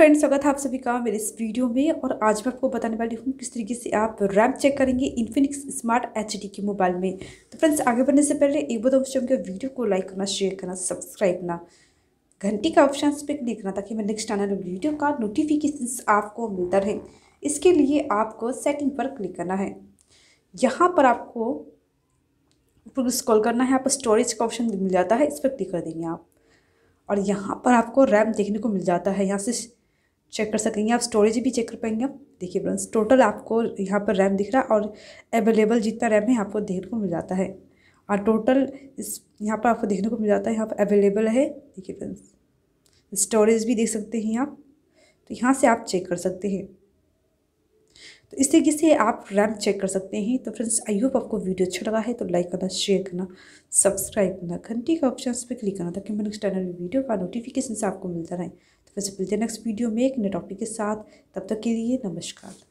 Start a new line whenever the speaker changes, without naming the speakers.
Friends, स्वागत है आप सभी का मेरे इस वीडियो में और आज मैं आपको बताने वाली हूँ किस तरीके से आप रैम चेक करेंगे इन्फिनिक्स स्मार्ट एच के मोबाइल में। तो फ्रेंड्स, आगे बढ़ने से पहले एक बार दोस्तों के वीडियो को लाइक करना, शेयर करना, सब्सक्राइब करना। घंटी का ऑप्शन पर क्लिक करना ताकि मैं नेक्स्ट आने वाले वीडियो का नोटिफिकेशन आपको मिलता रहे। इसके लिए आपको सेटिंग पर क्लिक करना है। यहाँ पर आपको ऊपर स्क्रॉल करना है आपको स्टोरेज का ऑप्शन मिल जाता है, इस पर क्लिक कर देंगे आप। और यहाँ पर आपको रैम देखने को मिल जाता है, यहाँ से चेक कर सकेंगे, आप स्टोरेज भी चेक कर पाएँगे आप। देखिए फ्रेंड्स टोटल आपको यहाँ पर रैम दिख रहा है और अवेलेबल जितना रैम है आपको देखने को मिल जाता है। और टोटल इस यहाँ पर आपको देखने को मिल जाता है, यहाँ पर अवेलेबल है। देखिए फ्रेंड्स स्टोरेज भी देख सकते हैं आप। तो यहाँ से आप चेक कर सकते हैं। तो इस तरीके से आप रैम चेक कर सकते हैं। तो फ्रेंड्स आई होप आपको वीडियो अच्छा लगा है तो लाइक करना शेयर करना सब्सक्राइब करना, घंटी का ऑप्शन पर क्लिक करना, ताकि मैं नेक्स्ट टाइम वीडियो का नोटिफिकेशन से आपको मिलता रहे। तो फिर से मिलते हैं नेक्स्ट वीडियो में एक नए टॉपिक के साथ। तब तक के लिए नमस्कार।